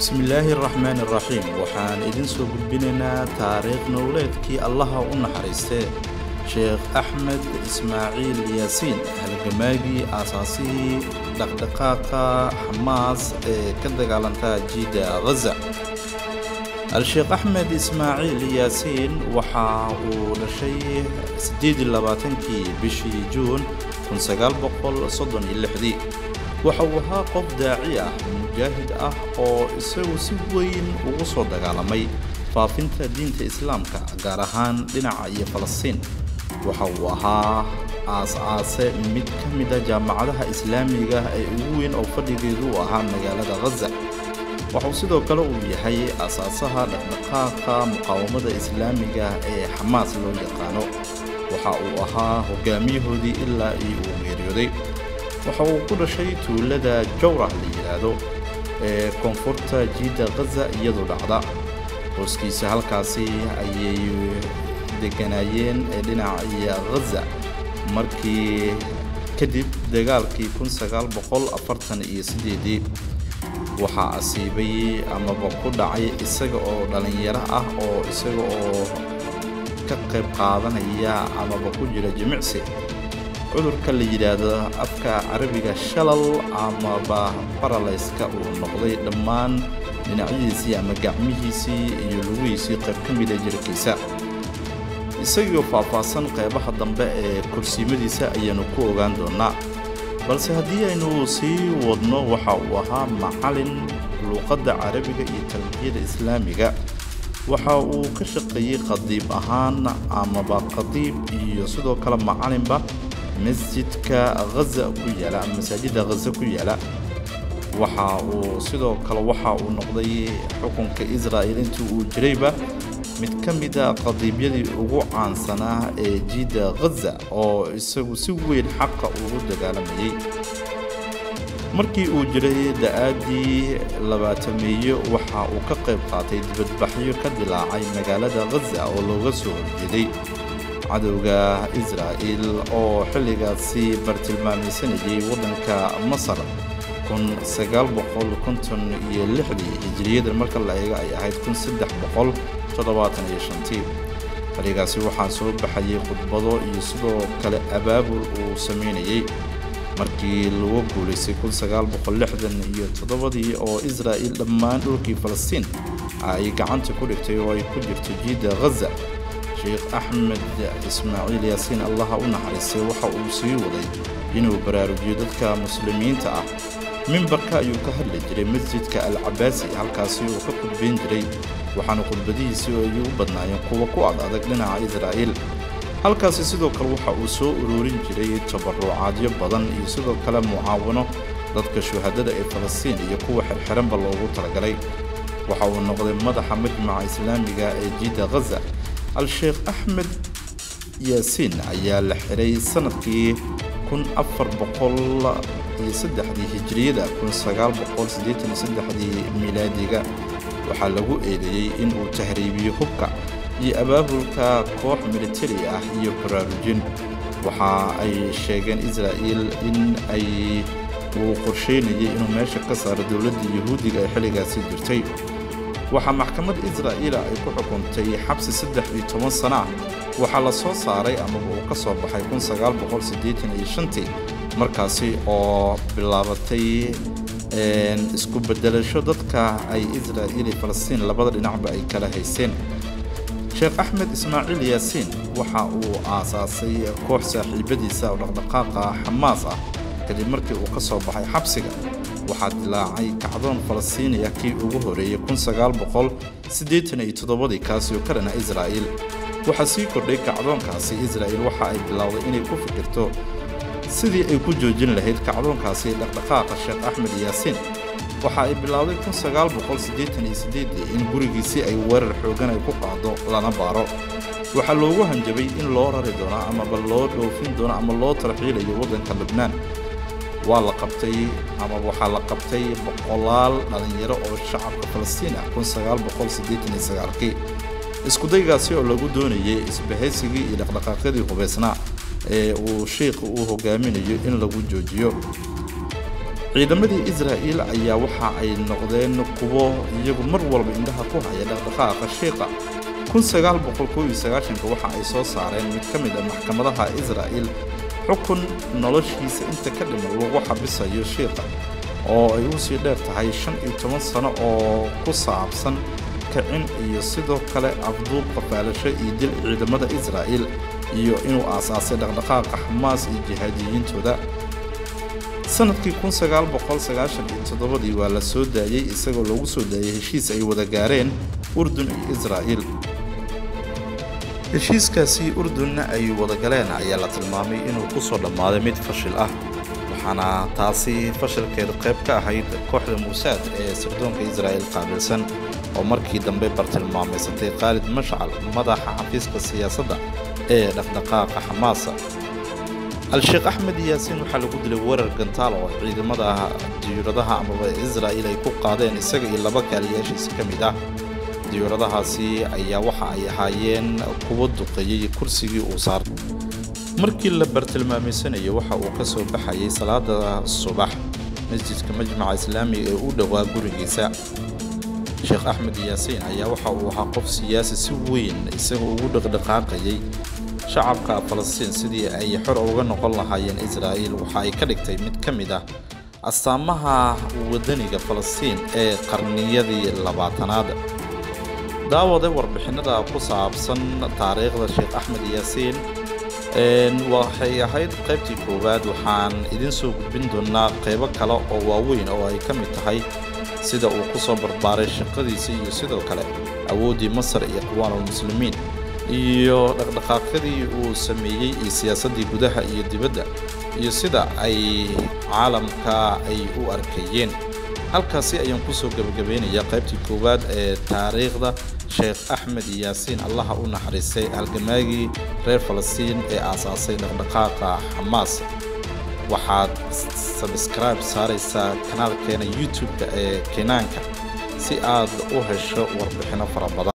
bismillaahi araxmaani araxiim waxaan idin soo gudbinaynaa taariikh nowleedkii allaha u naxariistee sheekh axmed ismaaciil yaasiin halgamaagii aasaasihii dhaqdhaqaaqa xamaas ee ka dagaalanta jiidda ghaza al-sheekh axmed ismaaciil yaasiin waxa uu dhashay siddeediylabaatankii bishii juun kunsagaalboqolsoddoniyo-lixdii waxa uu ahaa qof daaci ah mujaahid ah oo isagu si weyn ugu soo dagaalamay faafinta diinta islaamka gaar ahaan dhinaca iyo falastiin. Waxa uu ahaa aas-aase mid ka mid a jaamacadaha islaamiga ee ugu weyn oo fadhigeedu u ahaa magaalada ghaza waxauu sidoo kale uu yahay aasaasaha dhaqdhaqaaqa muqaawamada islaamiga ee xamaas loo yaqaano. Waxa uu ahaa hogaamiyahoodii ilaa iyo uu geeriyooday waxa uu ku dhashay tuulada jawrah la yidhaahdo ee koonfurta jiidda ghaza iyadoo dhacda hooskiisa halkaasi ayay deganaayeen ee dhinaca iyo ghaza markii kadib dagaalkii iyo sideedii waxaa asiibay amaba ku dhacay isaga oo dhallinyaro ah oo isaga oo ka qayb qaadanaya amaba ku jira jimicsi cudurka la yidhaahdo afka carabiga shalal amaba baralayska uu noqday dhammaan dhinacyadiisii ama gacmihiisii iyo lugihiisii qayb ka mida jirkiisa. Isagoo faahfaahsan qaybaha dambe ee korsiimadiisa ayaanu ku ogaan doonnaa balse haddii aynu sii wadno waxa uu ahaa macalin luuqadda carabiga iyo tarbiyada islaamiga. Waxa uu ka shaqeeyey qadiib ahaan amaba qadiib iyo sidoo kale macalinba masjidka haza ku yaalla ama masaajidda haza ku yaalla. Waxa uu sidoo kale waxa uu noqday xukunka israa'il intii uu jirayba mid ka mida qadiibyadii ugu caansanaa ee jiidda ghaza oo isagu si weyn xaqa ugu dagaalamayay markii uu jiray da'aaddii labaatameeyo waxa uu ka qayb qaatay dibadbaxyo ka dilaacay magaalada ghaza oo looga soo horjeeday cadowga israa'il oo xilligaasi bartilmaamaysanayay waddanka masar iyo lixdii hijiriyadan marka la eego ay ahayd xilligaasi waxaa soo baxayay khudbado iyo sidoo kale abaabul uu samaynayay markii lagu guulaystay iyo toddobadii oo israa'il dhammaan dhulkii falastiin ay gacanta ku dhigtay oo ay ku jirto jiidda ghaza sheekh axmed ismaaciil yaasiin allaha u naxariistay waxa uu sii waday inuu baraarujiyo dadka muslimiinta ah. Mimbarka ayuu ka hadli jiray masjidka al cabaasi halkaasi uu ka khudbayn jiray. Waxaana khudbadihiisii ay u badnaayeen kuwa ku ad adag dhinaca israa'iil. Halkaasi sidoo kale waxa uu soo ururin jiray tabarucaadyo badan iyo sidoo kale mucaawano dadka shuhadada ee falastiin iyo kuwa xirxiranba loogu talagalay. Waxa uu noqday madaxa majmaca islaamiga ee jiidda ghaza al-sheekh axmed yaasiin ayaa la xiray sannadkii iyo saddexdii hijiriyada kunsagaalboqolsiddeetaniyosaddexdii miilaadiga waxaa lagu eedeeyey in uu tahriibiyo hubka iyo abaabulka koox militari ah iyo baraarujin. Waxa ay sheegeen israa'iil in ay uu qorsheynayay inuu meesha ka saaro dowladda yuhuudiga ee xilligaasi jirtay waxaa maxkamad israa'iila ay ku xukuntay xabsi saddex iyo toban sana. Ah waxaa la soo saaray amaba uu ka soo baxay kunsagaalboqolsiddeetaniyo-shantii markaasi oo bilaabatay isku beddelasho dadka ay israa'iil iyo falastiin labada dhinacba ay kala haysteen. Sheekh axmed ismaaciil yaasiin waxa uu aasaasay koox saaxiibadiisa oo dhaqdhaqaaqa xamaas ah kadib markii uu ka soo baxay xabsiga waxaa dilaacay kacdoon falastiiniya kii ugu horeeyey kunsagaalboqolsiddeetaniyo-toddobadii kaasi oo ka dhana israa'iil. Waxaa sii kordhay kacdoonkaasi israa'iil waxa ay bilowday inay ku fikirto sidii ay ku joojin lahayd kacdoonkaasi dhaqdhaqaaqa sheekh axmed yaasiin waxa ay bilowday in gurigiisii ay weerar xoogan ay ku qaado lana baaro. Waxaa loogu hanjabay in loo rari doono amaba loo dhoofin doono ama loo tarxiilayo waddanka lubnaan waa la qabtay ama waxaa la qabtay boqolaal dhallinyaro oo shacabka falastiin ah kii iskudaygaasi oo lagu doonayay isbahaysigii iyo dhaqdhaqaaqyadii hubaysnaa ee uu sheikhu uu hogaaminayo in lagu joojiyo. Ciidamadii israa'iil ayaa waxa ay noqdeen kuwo iyagu mar walba indhaha ku haya dhaqdhaqaaqa shiiqa waxa ay soo saareen mid ka mid a maxkamadaha israa'iil xukun noloshiisa inta ka dhiman lagu xabisayo shiiqa oo ay u sii dheer tahay shan iyo toban sano oo ku saabsan kicin iyo sidoo kale afduub qafaalasho iyo dil ciidamada israa'iil iyo inuu aasaasay dhaqdhaqaaqa xamaas iyo jihaadiyiintooda sannadkii dii waa la soo daayey isagoo lagu soo daayey heshiis ay wada gaareen urdun iyo israa'iil heshiiskaasi urdunna ay wada galeen ayaa la tilmaamay inuu ku soo dhammaaday mid fashil ah. Waxaana taasi fashilkeed qayb ka ahayd kooxda muusaad ee sirdoonka israa'iil qaabilsan oo markii dambe bartilmaamaysatay khaalid mashcal madaxa xafiiska siyaasadda ee dhaqdhaqaaqa xamaasa. Al-sheekh axmed yaasiin waxaa lagu dilay weerar gantaal oo ciidamada diyuuradaha amaba israa'iil ay ku qaadeen isaga iyo laba gaaliyaashiisa ka mid ah diyuuradahaasi ayaa waxa ay ahaayeen kuwo duqeeyey kursigii uu saartay markii la bartilmaamaysanayay waxa uu ka soo baxayay salaada subax masjidka majmaca islaamiga ee u dhowaa gurigiisa. Sheekh axmed yaasiin ayaa waxa uu ahaa qof siyaasi si weyn isaga ugu dhaqdhaqaaqayay shacabka falastiin sidii ay xor uga noqon lahaayeen israa'iil. Waxa ay ka dhigtay mid ka mid ah astaamaha wadaniga falastiin ee qarniyadii labaatanaad daawade warbixinada ku saabsan taariikhda sheekh axmed yaasiin. Waxay ahayd qaybtii koowaad waxaan idin soo gudbin doonaa qaybo kale oo waaweyn oo ay ka mid tahay sida uu ku soo barbaaray shaqadiisii iyo sidoo kale awooddii masar iyo aqwaanulmuslimiin iyo dhaqdhaqaaqyadii uu sameeyey iyo siyaasaddii gudaha iyo dibadda iyo sida ay caalamka ay u arkayeen. Halkaasi ayaan ku soo gebagabeynayaa qaybtii koowaad ee taariikhda sheekh axmed yaasiin allaha u naxariistay halgamaagii reer falastiin ee aasaasay dhaqdhaqaaqa xamaas waxaad sabskribe saaraysaa kanaalkeena youtube-ka ee kinaanka si aad u hesho warbixinno fara badan